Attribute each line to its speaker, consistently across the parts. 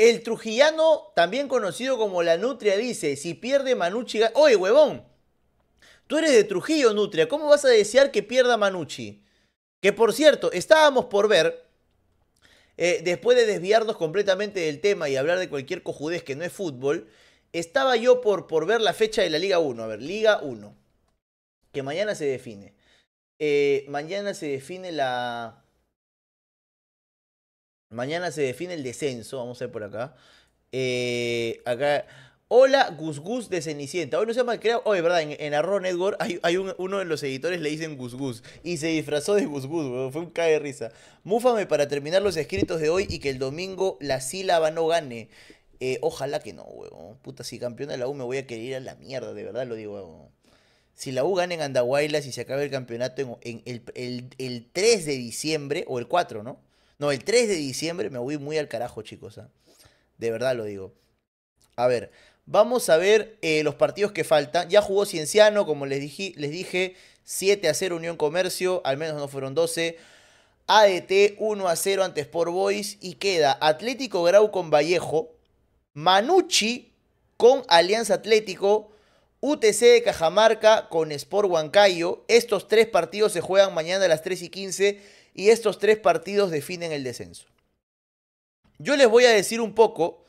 Speaker 1: El trujillano, también conocido como la Nutria, dice, si pierde Manucci... Oye, huevón, tú eres de Trujillo, Nutria, ¿cómo vas a desear que pierda Manucci? Que por cierto, estábamos por ver, eh, después de desviarnos completamente del tema y hablar de cualquier cojudez que no es fútbol, estaba yo por, por ver la fecha de la Liga 1. A ver, Liga 1. Que mañana se define. Eh, mañana se define la... Mañana se define el descenso. Vamos a ver por acá. Eh, acá. Hola, Gus Gus de Cenicienta. Hoy no se llama, creo, oye, verdad, en, en Arrow Network hay, hay uno de los editores le dicen Gus Gus y se disfrazó de Gus Gus, fue un cae de risa. Múfame para terminar los escritos de hoy y que el domingo la sílaba no gane. Eh, ojalá que no, huevón. Puta, si campeón de la U me voy a querer ir a la mierda, de verdad lo digo. Si la U gana en Andahuaylas y se acaba el campeonato en, el, el, 3 de diciembre, o el 4, ¿no? No, el 3 de diciembre me voy muy al carajo, chicos. ¿ah? De verdad lo digo. A ver, vamos a ver eh, los partidos que faltan. Ya jugó Cienciano, como les dije, les dije 7 a 0 Unión Comercio, al menos no fueron 12. ADT 1 a 0 ante Sport Boys y queda Atlético Grau con Vallejo, Manucci con Alianza Atlético, UTC de Cajamarca con Sport Huancayo. Estos tres partidos se juegan mañana a las 3 y 15 y estos tres partidos definen el descenso. Yo les voy a decir un poco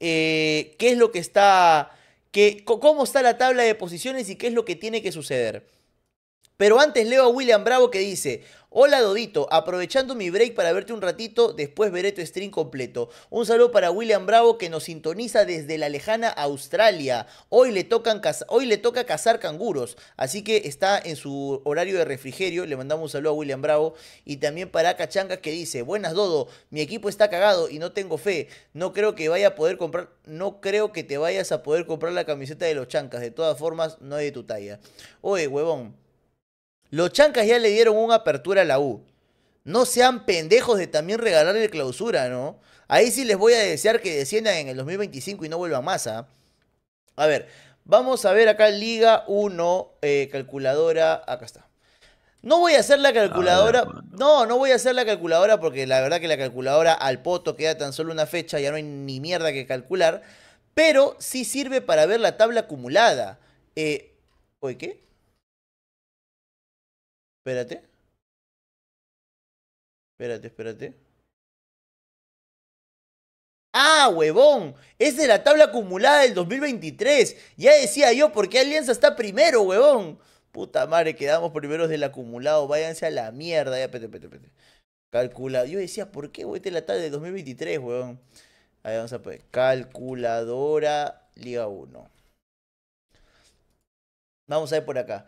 Speaker 1: eh, qué es lo que está, cómo está la tabla de posiciones y qué es lo que tiene que suceder. Pero antes leo a William Bravo que dice, Hola Dodito, aprovechando mi break para verte un ratito, después veré tu stream completo. Un saludo para William Bravo que nos sintoniza desde la lejana Australia. Hoy le, hoy le toca cazar canguros, así que está en su horario de refrigerio. Le mandamos un saludo a William Bravo. Y también para Cachanga que dice, buenas Dodo, mi equipo está cagado y no tengo fe. No creo que vaya a poder comprar, no creo que te vayas a poder comprar la camiseta de los chancas. De todas formas, no hay de tu talla. Oye, huevón. Los chancas ya le dieron una apertura a la U. No sean pendejos de también regalarle clausura, ¿no? Ahí sí les voy a desear que desciendan en el 2025 y no vuelvan más. ¿ah? A ver, vamos a ver acá Liga 1, eh, calculadora. Acá está. No voy a hacer la calculadora. no, no voy a hacer la calculadora porque la verdad que la calculadora al poto queda tan solo una fecha, ya no hay ni mierda que calcular. Pero sí sirve para ver la tabla acumulada. Eh, ¿Oye qué? Espérate. Espérate, espérate. Ah, huevón. Es de la tabla acumulada del 2023. Ya decía yo, ¿por qué Alianza está primero, huevón? Puta madre, quedamos primeros del acumulado. Váyanse a la mierda. Ya, espérate, espérate, espérate. Calcula. Yo decía, ¿por qué, güey? la tabla del 2023, huevón? Ahí vamos a poner. Calculadora Liga 1. Vamos a ver por acá.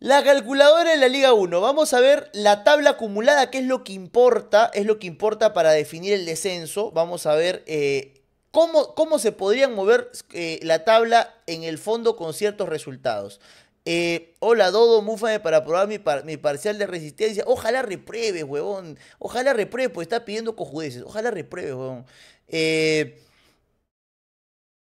Speaker 1: La calculadora en la Liga 1. Vamos a ver la tabla acumulada, que es lo que importa, es lo que importa para definir el descenso. Vamos a ver eh, cómo, cómo, se podrían mover eh, la tabla en el fondo con ciertos resultados. Eh, hola Dodo, múfame para probar mi, mi, parcial de resistencia. Ojalá repruebes, huevón. Ojalá repruebes, porque está pidiendo cojudeces. Ojalá repruebes, huevón.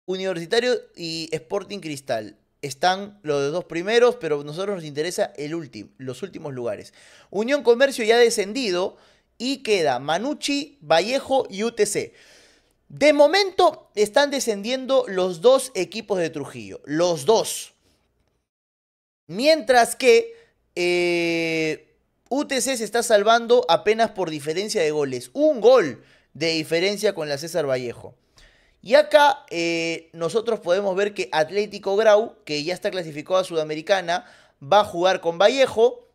Speaker 1: Universitario y Sporting Cristal están los dos primeros, pero a nosotros nos interesa el último, los últimos lugares. Unión Comercio ya ha descendido y queda Manucci, Vallejo y UTC. De momento están descendiendo los dos equipos de Trujillo, los dos. Mientras que eh, UTC se está salvando apenas por diferencia de goles. Un gol de diferencia con la César Vallejo. Y acá eh, nosotros podemos ver que Atlético Grau, que ya está clasificado a Sudamericana, va a jugar con Vallejo.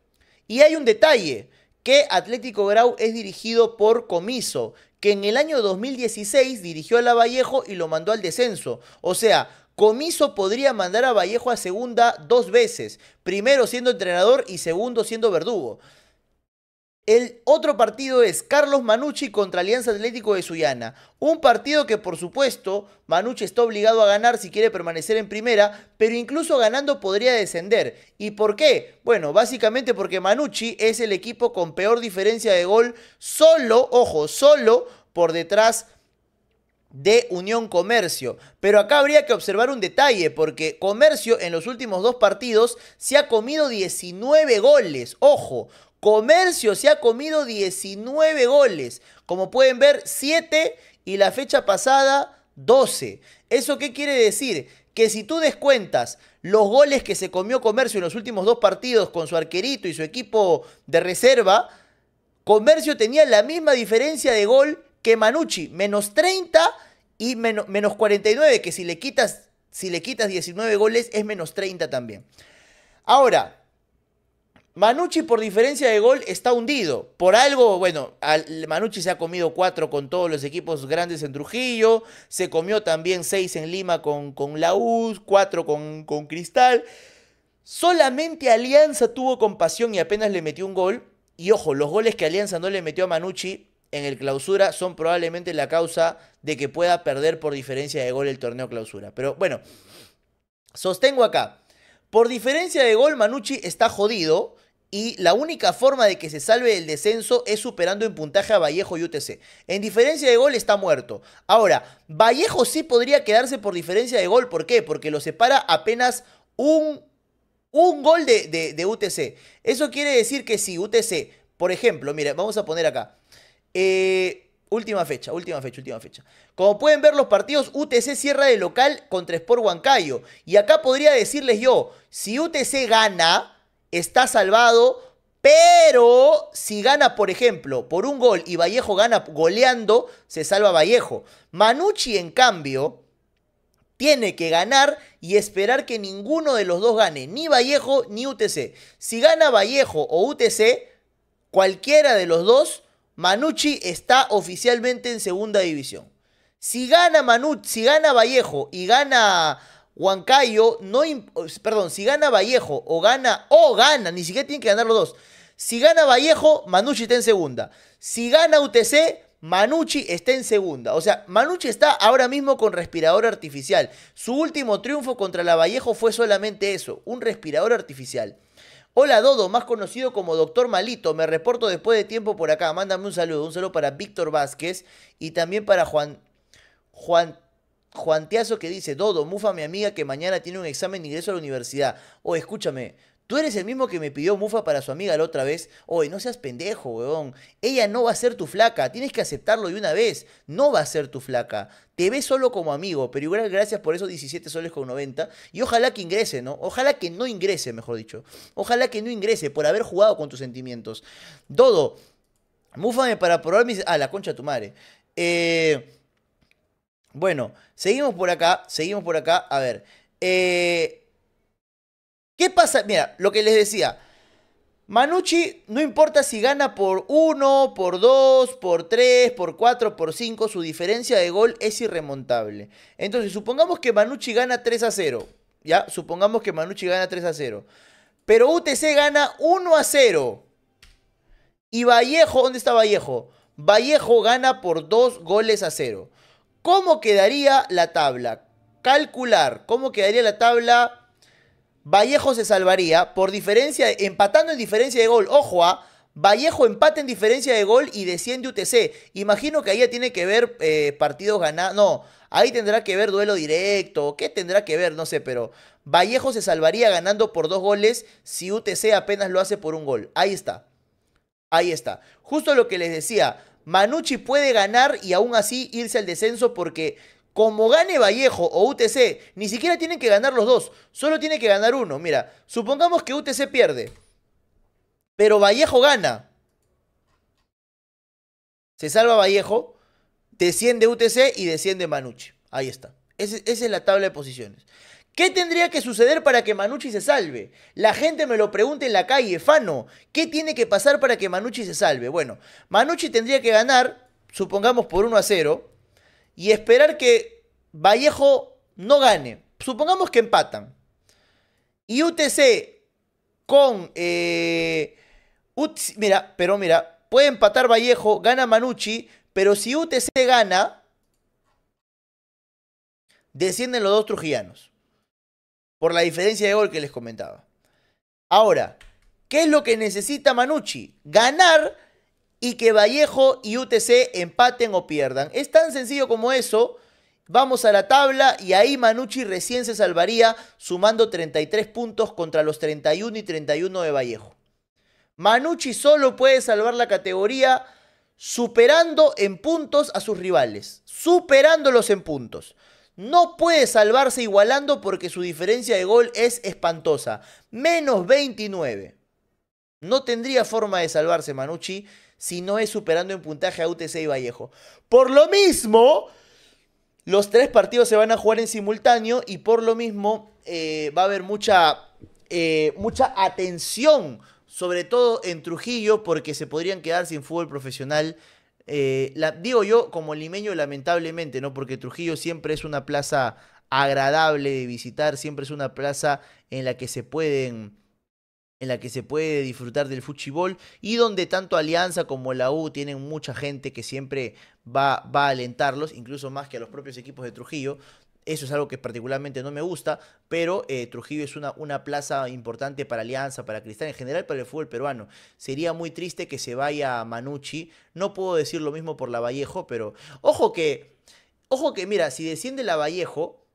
Speaker 1: Y hay un detalle, que Atlético Grau es dirigido por Comiso, que en el año 2016 dirigió a la Vallejo y lo mandó al descenso. O sea, Comiso podría mandar a Vallejo a segunda dos veces, primero siendo entrenador y segundo siendo verdugo. El otro partido es Carlos Manucci contra Alianza Atlético de Sullana. Un partido que por supuesto Manucci está obligado a ganar si quiere permanecer en primera, pero incluso ganando podría descender. ¿Y por qué? Bueno, básicamente porque Manucci es el equipo con peor diferencia de gol, solo, ojo, solo por detrás de Unión Comercio. Pero acá habría que observar un detalle, porque Comercio en los últimos dos partidos se ha comido 19 goles. Ojo, Comercio se ha comido 19 goles. Como pueden ver, 7 y la fecha pasada 12. ¿Eso qué quiere decir? Que si tú descuentas los goles que se comió Comercio en los últimos dos partidos con su arquerito y su equipo de reserva, Comercio tenía la misma diferencia de gol que Manucci, menos 30 y menos, 49, que si le, quitas, si le quitas 19 goles es menos 30 también. Ahora, Manucci por diferencia de gol está hundido. Por algo, bueno, Manucci se ha comido cuatro con todos los equipos grandes en Trujillo, se comió también seis en Lima con, con la U, cuatro con, con Cristal. Solamente Alianza tuvo compasión y apenas le metió un gol. Y ojo, los goles que Alianza no le metió a Manucci en el clausura son probablemente la causa de que pueda perder por diferencia de gol el torneo clausura. Pero bueno, sostengo acá. Por diferencia de gol, Manucci está jodido. Y la única forma de que se salve el descenso es superando en puntaje a Vallejo y UTC. En diferencia de gol está muerto. Ahora, Vallejo sí podría quedarse por diferencia de gol. ¿Por qué? Porque lo separa apenas un, un gol de, de, UTC. Eso quiere decir que si UTC, por ejemplo, mira, vamos a poner acá. Eh, última fecha, última fecha, última fecha. Como pueden ver los partidos, UTC cierra de local contra Sport Huancayo. Y acá podría decirles yo, si UTC gana, está salvado. Pero si gana, por ejemplo, por un gol y Vallejo gana goleando, se salva Vallejo. Manucci, en cambio, tiene que ganar y esperar que ninguno de los dos gane, ni Vallejo ni UTC. Si gana Vallejo o UTC, cualquiera de los dos Manucci está oficialmente en segunda división. Si gana Manucci, si gana Vallejo y gana Huancayo, no, perdón, si gana Vallejo o gana, o gana, ni siquiera tienen que ganar los dos. Si gana Vallejo, Manucci está en segunda. Si gana UTC, Manucci está en segunda. O sea, Manucci está ahora mismo con respirador artificial. Su último triunfo contra la Vallejo fue solamente eso, un respirador artificial. Hola Dodo, más conocido como Doctor Malito, me reporto después de tiempo por acá. Mándame un saludo, un saludo para Víctor Vázquez y también para Juan Juan Juanteazo que dice, Dodo, mufa mi amiga que mañana tiene un examen de ingreso a la universidad. O escúchame, Tú eres el mismo que me pidió Mufa para su amiga la otra vez. Oye, no seas pendejo, weón. Ella no va a ser tu flaca. Tienes que aceptarlo de una vez. No va a ser tu flaca. Te ves solo como amigo. Pero igual gracias por esos 17 soles con 90. Y ojalá que ingrese, ¿no? Ojalá que no ingrese, mejor dicho. Ojalá que no ingrese por haber jugado con tus sentimientos. Dodo, múfame para probar mis... Ah, la concha de tu madre. Eh... Bueno, seguimos por acá. Seguimos por acá. A ver. Eh... ¿Qué pasa? Mira, lo que les decía. Manucci, no importa si gana por 1, por 2, por 3, por 4, por 5, su diferencia de gol es irremontable. Entonces, supongamos que Manucci gana 3 a 0. ¿Ya? Supongamos que Manucci gana 3 a 0. Pero UTC gana 1 a 0. Y Vallejo, ¿dónde está Vallejo? Vallejo gana por 2 goles a 0. ¿Cómo quedaría la tabla? Calcular. ¿Cómo quedaría la tabla? Vallejo se salvaría por diferencia, empatando en diferencia de gol. Ojo a, Vallejo empate en diferencia de gol y desciende UTC. Imagino que ahí tiene que ver eh, partidos ganados. No, ahí tendrá que ver duelo directo. ¿Qué tendrá que ver? No sé, pero Vallejo se salvaría ganando por dos goles si UTC apenas lo hace por un gol. Ahí está. Ahí está. Justo lo que les decía. Manucci puede ganar y aún así irse al descenso porque como gane Vallejo o UTC, ni siquiera tienen que ganar los dos, solo tiene que ganar uno. Mira, supongamos que UTC pierde, pero Vallejo gana. Se salva Vallejo, desciende UTC y desciende Manucci. Ahí está. esa es la tabla de posiciones. ¿Qué tendría que suceder para que Manucci se salve? La gente me lo pregunta en la calle, Fano, ¿qué tiene que pasar para que Manucci se salve? Bueno, Manucci tendría que ganar, supongamos por 1 a 0, y esperar que Vallejo no gane. Supongamos que empatan. Y UTC con... Eh, mira, pero mira, puede empatar Vallejo, gana Manucci, pero si UTC gana, descienden los dos trujillanos. Por la diferencia de gol que les comentaba. Ahora, ¿qué es lo que necesita Manucci? Ganar y que Vallejo y UTC empaten o pierdan. Es tan sencillo como eso. Vamos a la tabla y ahí Manucci recién se salvaría sumando 33 puntos contra los 31 y 31 de Vallejo. Manucci solo puede salvar la categoría superando en puntos a sus rivales, superándolos en puntos. No puede salvarse igualando porque su diferencia de gol es espantosa. Menos 29. No tendría forma de salvarse Manucci si no es superando en puntaje a UTC y Vallejo. Por lo mismo, los tres partidos se van a jugar en simultáneo y por lo mismo eh, va a haber mucha, eh, mucha atención, sobre todo en Trujillo, porque se podrían quedar sin fútbol profesional. Eh, digo yo como limeño lamentablemente, ¿no? Porque Trujillo siempre es una plaza agradable de visitar, siempre es una plaza en la que se pueden en la que se puede disfrutar del fútbol y donde tanto Alianza como la U tienen mucha gente que siempre va, va, a alentarlos, incluso más que a los propios equipos de Trujillo. Eso es algo que particularmente no me gusta, pero eh, Trujillo es una, una, plaza importante para Alianza, para Cristal, en general para el fútbol peruano. Sería muy triste que se vaya Manucci. No puedo decir lo mismo por la Vallejo, pero ojo que, ojo que, mira, si desciende la Vallejo,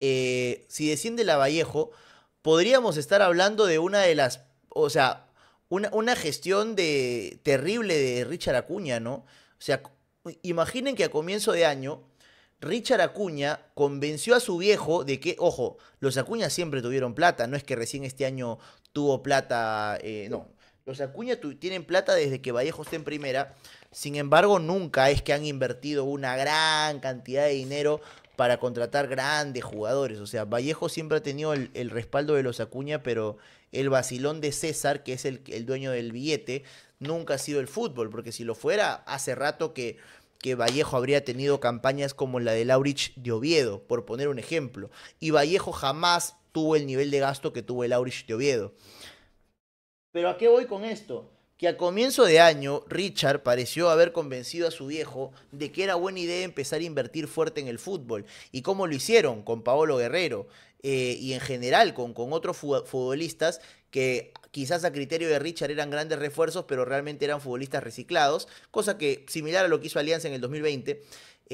Speaker 1: eh, si desciende la Vallejo, podríamos estar hablando de una de las, o sea, una, una gestión de, terrible de Richard Acuña, ¿no? O sea, imaginen que a comienzo de año, Richard Acuña convenció a su viejo de que, ojo, los Acuña siempre tuvieron plata, no es que recién este año tuvo plata, eh, no, los Acuña tienen plata desde que Vallejo está en primera, sin embargo nunca es que han invertido una gran cantidad de dinero para contratar grandes jugadores. O sea, Vallejo siempre ha tenido el, respaldo de los Acuña, pero el vacilón de César, que es el, el, dueño del billete, nunca ha sido el fútbol, porque si lo fuera, hace rato que, que Vallejo habría tenido campañas como la de Laurich de Oviedo, por poner un ejemplo. Y Vallejo jamás tuvo el nivel de gasto que tuvo el Laurich de Oviedo. Pero ¿a qué voy con esto? Que a comienzo de año Richard pareció haber convencido a su viejo de que era buena idea empezar a invertir fuerte en el fútbol. ¿Y cómo lo hicieron? Con Paolo Guerrero eh, y en general con, con otros futbolistas que quizás a criterio de Richard eran grandes refuerzos, pero realmente eran futbolistas reciclados, cosa que similar a lo que hizo Alianza en el 2020.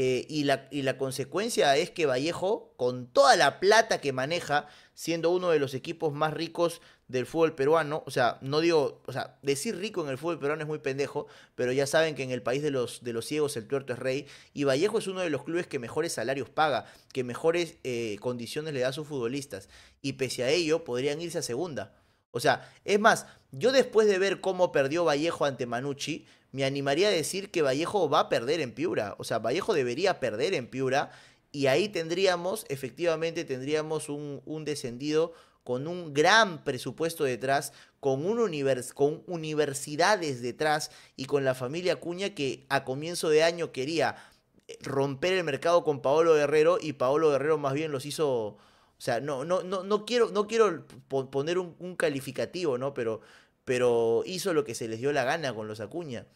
Speaker 1: Eh, y, la, y la consecuencia es que Vallejo, con toda la plata que maneja, siendo uno de los equipos más ricos del fútbol peruano, o sea, no digo, o sea, decir rico en el fútbol peruano es muy pendejo, pero ya saben que en el país de los, de los ciegos el tuerto es rey, y Vallejo es uno de los clubes que mejores salarios paga, que mejores eh, condiciones le da a sus futbolistas, y pese a ello podrían irse a segunda. O sea, es más, yo después de ver cómo perdió Vallejo ante Manucci, me animaría a decir que Vallejo va a perder en Piura, o sea, Vallejo debería perder en Piura, y ahí tendríamos, efectivamente, tendríamos un, un descendido con un gran presupuesto detrás, con, un con universidades detrás y con la familia Cuña que a comienzo de año quería eh, romper el mercado con Paolo Guerrero y Paolo Guerrero más bien los hizo, o sea, no, no, no, no quiero, no quiero poner un, calificativo, ¿no? Pero, pero hizo lo que se les dio la gana con los Acuña.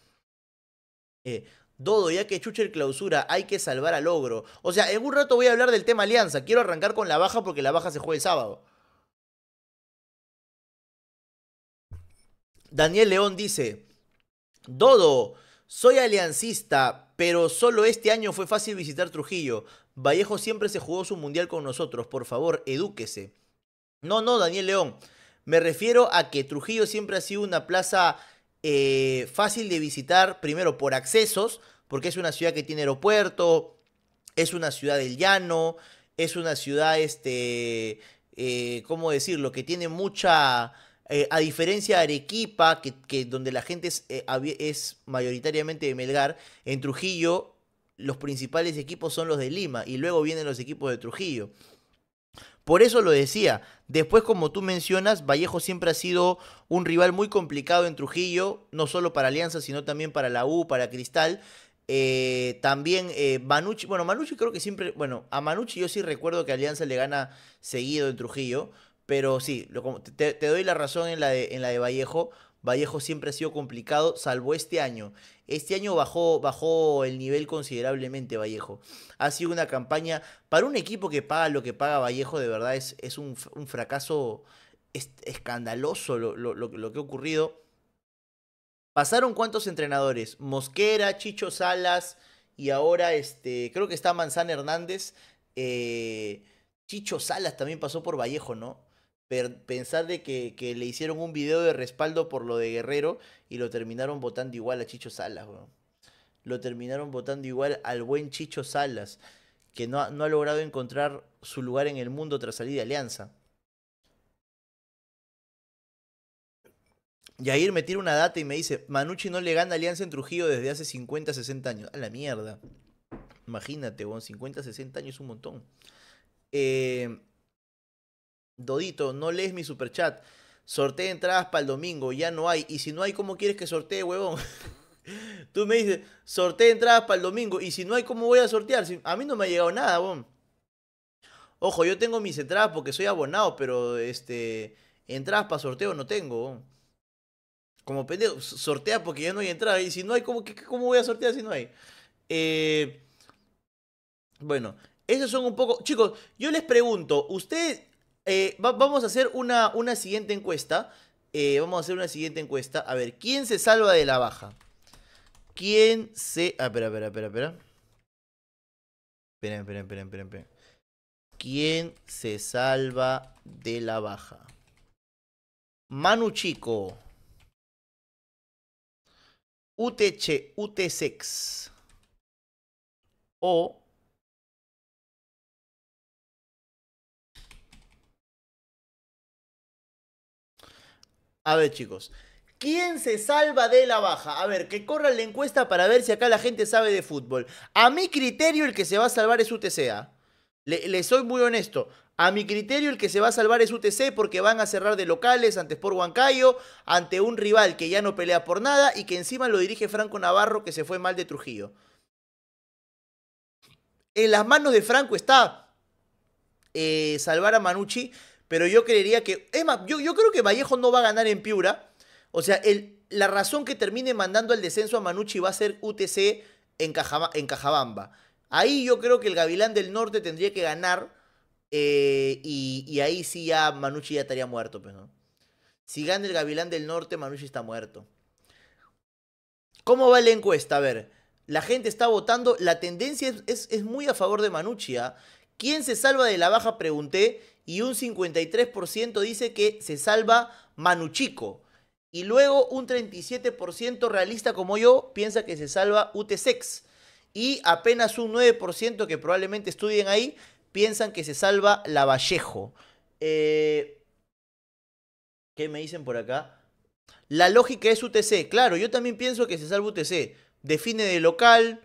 Speaker 1: Eh, Dodo, ya que Chucher clausura, hay que salvar al logro. O sea, en un rato voy a hablar del tema Alianza. Quiero arrancar con la baja porque la baja se juega el sábado. Daniel León dice, Dodo, soy aliancista, pero solo este año fue fácil visitar Trujillo. Vallejo siempre se jugó su mundial con nosotros, por favor, edúquese. No, no, Daniel León, me refiero a que Trujillo siempre ha sido una plaza eh, fácil de visitar, primero por accesos, porque es una ciudad que tiene aeropuerto, es una ciudad del llano, es una ciudad, este, eh, ¿cómo decirlo?, que tiene mucha eh, a diferencia de Arequipa, que, donde la gente es, eh, es, mayoritariamente de Melgar, en Trujillo los principales equipos son los de Lima y luego vienen los equipos de Trujillo. Por eso lo decía. Después, como tú mencionas, Vallejo siempre ha sido un rival muy complicado en Trujillo, no solo para Alianza, sino también para la U, para Cristal. Eh, también Manucci, bueno, Manucci creo que siempre, bueno, a Manucci yo sí recuerdo que Alianza le gana seguido en Trujillo. Pero sí, te, doy la razón en la, de, en la de Vallejo. Vallejo siempre ha sido complicado, salvo este año. Este año bajó, bajó el nivel considerablemente Vallejo. Ha sido una campaña para un equipo que paga lo que paga Vallejo, de verdad es, es un, fracaso escandaloso lo, lo, que ha ocurrido. ¿Pasaron cuántos entrenadores? Mosquera, Chicho Salas y ahora este, creo que está Manzana Hernández. Eh, Chicho Salas también pasó por Vallejo, ¿no? Pensar de que, le hicieron un video de respaldo por lo de Guerrero y lo terminaron votando igual a Chicho Salas, weón. Lo terminaron votando igual al buen Chicho Salas, que no, no ha logrado encontrar su lugar en el mundo tras salir de Alianza. Yair me tira una data y me dice, Manucci no le gana Alianza en Trujillo desde hace 50, 60 años. A la mierda. Imagínate, bon, 50, 60 años es un montón. Eh, Dodito, no lees mi superchat. Sortee entradas para el domingo, ya no hay. Y si no hay, ¿cómo quieres que sortee, huevón? Tú me dices, sortee entradas para el domingo. Y si no hay, ¿cómo voy a sortear? a mí no me ha llegado nada, huevón. Ojo, yo tengo mis entradas porque soy abonado, pero este entradas para sorteo no tengo. Como pendejo, sortea porque ya no hay entrada. Y si no hay, ¿cómo, cómo voy a sortear si no hay? Eh, bueno, esos son un poco... Chicos, yo les pregunto, ¿ustedes... Eh, vamos a hacer una, una siguiente encuesta. Eh, vamos a hacer una siguiente encuesta. A ver, ¿quién se salva de la baja? ¿Quién se... Ah, espera, espera, espera, espera. Espera, espera, espera, espera, espera. ¿Quién se salva de la baja? Manu Chico. UTC, UTSEX. O A ver, chicos. ¿Quién se salva de la baja? A ver, que corra la encuesta para ver si acá la gente sabe de fútbol. A mi criterio, el que se va a salvar es UTCA. Le, le soy muy honesto. A mi criterio, el que se va a salvar es UTC porque van a cerrar de locales ante Sport Huancayo, ante un rival que ya no pelea por nada y que encima lo dirige Franco Navarro, que se fue mal de Trujillo. En las manos de Franco está eh, salvar a Manucci pero yo creería que. Es más, yo, yo creo que Vallejo no va a ganar en Piura. O sea, el, la razón que termine mandando el descenso a Manucci va a ser UTC en, Cajabamba. Ahí yo creo que el Gavilán del Norte tendría que ganar. Eh, y, ahí sí ya Manucci ya estaría muerto, pues, ¿no? Si gana el Gavilán del Norte, Manucci está muerto. ¿Cómo va la encuesta? A ver, la gente está votando. La tendencia es, es, muy a favor de Manucci. ¿ah? ¿Quién se salva de la baja? Pregunté y un 53% dice que se salva Manuchico. Y luego un 37% realista como yo piensa que se salva UTSEX. Y apenas un 9% que probablemente estudien ahí piensan que se salva Lavallejo. Eh, ¿Qué me dicen por acá? La lógica es UTC. Claro, yo también pienso que se salva UTC. Define de local.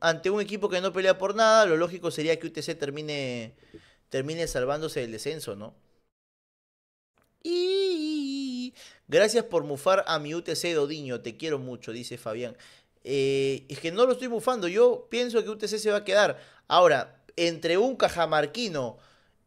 Speaker 1: ante un equipo que no pelea por nada, lo lógico sería que UTC termine termine salvándose del descenso, ¿no? Y gracias por mufar a mi UTC Dodiño, te quiero mucho, dice Fabián. Eh, es que no lo estoy bufando, yo pienso que UTC se va a quedar. Ahora, entre un cajamarquino,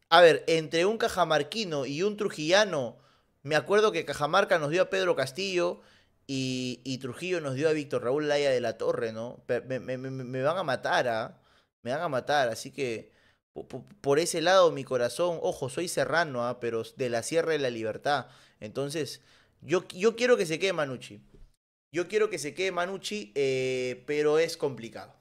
Speaker 1: a ver, entre un cajamarquino y un trujillano, me acuerdo que Cajamarca nos dio a Pedro Castillo y, Trujillo nos dio a Víctor Raúl Laya de la Torre, ¿no? Me, me van a matar, ¿ah? Me van a matar, así que por, ese lado, mi corazón, ojo, soy serrano, ¿ah? pero de la Sierra de la Libertad. Entonces, yo, yo quiero que se quede Manucci. Yo quiero que se quede Manucci, eh, pero es complicado.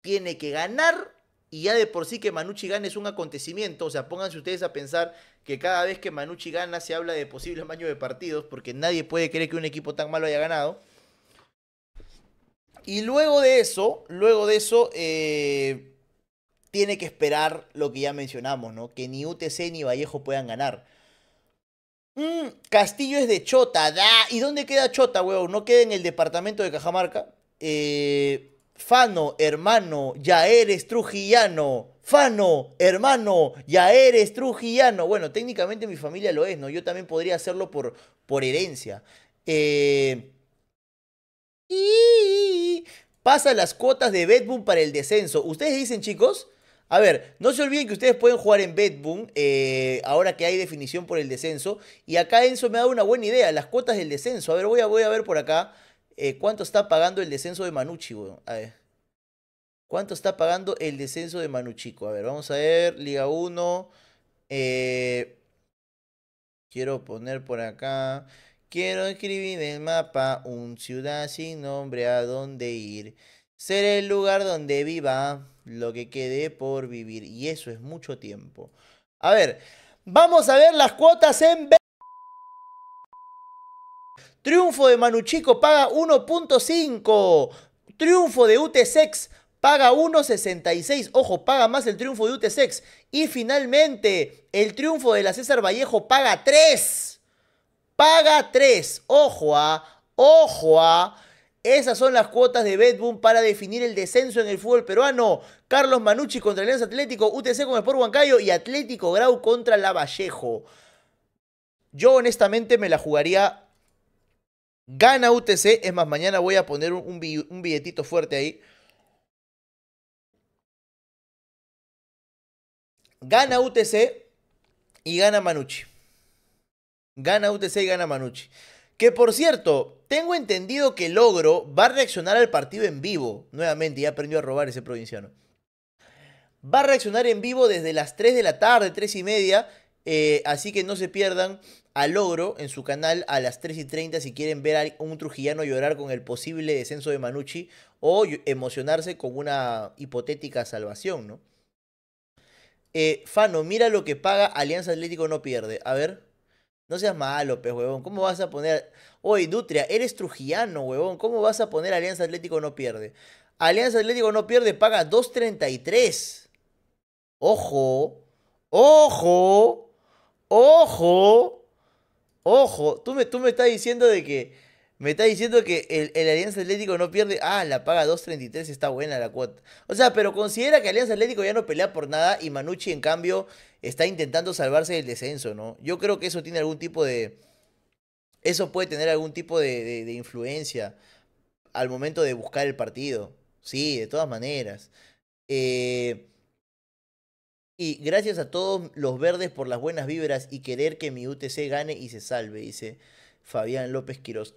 Speaker 1: Tiene que ganar y ya de por sí que Manucci gane es un acontecimiento. O sea, pónganse ustedes a pensar que cada vez que Manucci gana se habla de posibles baños de partidos, porque nadie puede creer que un equipo tan malo haya ganado. Y luego de eso, luego de eso, eh, tiene que esperar lo que ya mencionamos, ¿no? Que ni UTC ni Vallejo puedan ganar. Mm, Castillo es de Chota. ¿Y dónde queda Chota, weón? ¿No queda en el departamento de Cajamarca? Eh, Fano, hermano, ya eres trujillano. Fano, hermano, ya eres trujillano. Bueno, técnicamente mi familia lo es, ¿no? Yo también podría hacerlo por, por herencia. Eh, y pasa las cuotas de Betboom para el descenso. ¿Ustedes dicen, chicos? A ver, no se olviden que ustedes pueden jugar en BetBoom, eh, ahora que hay definición por el descenso. Y acá Enzo me ha dado una buena idea, las cuotas del descenso. A ver, voy a, voy a ver por acá eh, cuánto está pagando el descenso de Manucci, A ver. ¿Cuánto está pagando el descenso de Manuchico? A ver, vamos a ver, Liga 1. Eh, quiero poner por acá. Quiero escribir en el mapa un ciudad sin nombre a dónde ir. Ser el lugar donde viva lo que quede por vivir. Y eso es mucho tiempo. A ver, Vamos a ver las cuotas en... Triunfo de Manuchico paga 1.5. Triunfo de UTSEX paga 1.66. Ojo, paga más el triunfo de UTSEX. Y finalmente, el triunfo de la César Vallejo paga 3. Paga 3. Ojo a, ojo a. Esas son las cuotas de Betboom para definir el descenso en el fútbol peruano. Carlos Manucci contra Alianza Atlético, UTC con Sport Huancayo y Atlético Grau contra La Vallejo. Yo honestamente me la jugaría. Gana UTC. Es más, mañana voy a poner un, billetito fuerte ahí. Gana UTC y gana Manucci. Gana UTC y gana Manucci. Que por cierto, tengo entendido que Logro va a reaccionar al partido en vivo. Nuevamente, ya aprendió a robar ese provinciano. Va a reaccionar en vivo desde las 3 de la tarde, 3 y media. Eh, así que no se pierdan a Logro en su canal a las 3 y 30 si quieren ver a un trujillano llorar con el posible descenso de Manucci o emocionarse con una hipotética salvación, ¿no? Eh, Fano, mira lo que paga Alianza Atlético no pierde. A ver. No seas malo, pues, huevón. ¿Cómo vas a poner... Oye, Dutria, eres trujillano, huevón. ¿Cómo vas a poner Alianza Atlético no pierde? Alianza Atlético no pierde, paga 2.33. Ojo. Ojo. Ojo. Ojo. Tú me, tú me estás diciendo de que... Me está diciendo que el, Alianza Atlético no pierde. Ah, la paga 2.33, está buena la cuota. O sea, pero considera que Alianza Atlético ya no pelea por nada y Manucci, en cambio, está intentando salvarse del descenso, ¿no? Yo creo que eso tiene algún tipo de. Eso puede tener algún tipo de, de influencia al momento de buscar el partido. Sí, de todas maneras. Eh, y gracias a todos los verdes por las buenas vibras y querer que mi UTC gane y se salve, dice Fabián López Quiroz.